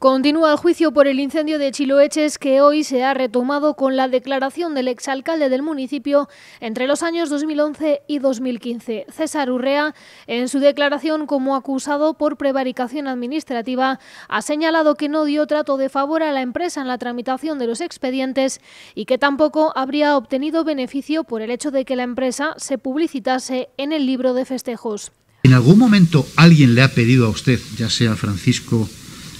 Continúa el juicio por el incendio de Chiloeches que hoy se ha retomado con la declaración del exalcalde del municipio entre los años 2011 y 2015. César Urrea, en su declaración como acusado por prevaricación administrativa, ha señalado que no dio trato de favor a la empresa en la tramitación de los expedientes y que tampoco habría obtenido beneficio por el hecho de que la empresa se publicitase en el libro de festejos. ¿En algún momento alguien le ha pedido a usted, ya sea Francisco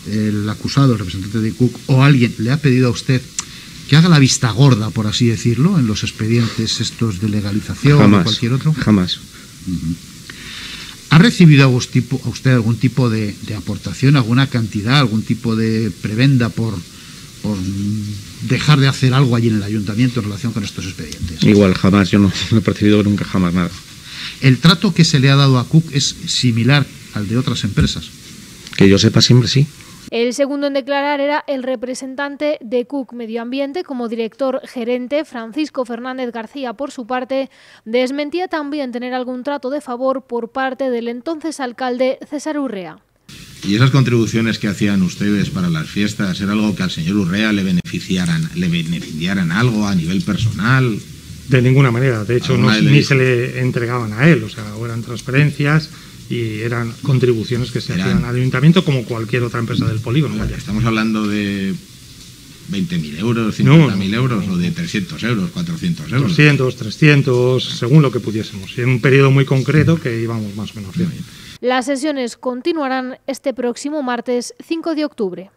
el acusado, el representante de Cook, o alguien le ha pedido a usted que haga la vista gorda, por así decirlo, en los expedientes estos de legalización o cualquier otro? Jamás. ¿Ha recibido a usted algún tipo de, aportación, alguna cantidad, algún tipo de prebenda por, por dejar de hacer algo allí en el ayuntamiento en relación con estos expedientes? Igual, jamás. Yo no, no he percibido nunca jamás nada. ¿El trato que se le ha dado a Cook es similar al de otras empresas? Que yo sepa siempre sí. El segundo en declarar era el representante de Cook Medio Ambiente como director gerente, Francisco Fernández García, por su parte, desmentía también tener algún trato de favor por parte del entonces alcalde César Urrea. ¿Y esas contribuciones que hacían ustedes para las fiestas era algo que al señor Urrea le beneficiaran, le beneficiaran algo a nivel personal? De ninguna manera, de hecho no, ni se le entregaban a él, o sea, eran transferencias y eran contribuciones que se hacían al ayuntamiento como cualquier otra empresa del polígono. Estamos hablando de 20.000 euros, 50.000 euros o de 300 euros, 400 euros. 200, 300, según lo que pudiésemos. Y en un periodo muy concreto que íbamos más o menos bien. Las sesiones continuarán este próximo martes 5 de octubre.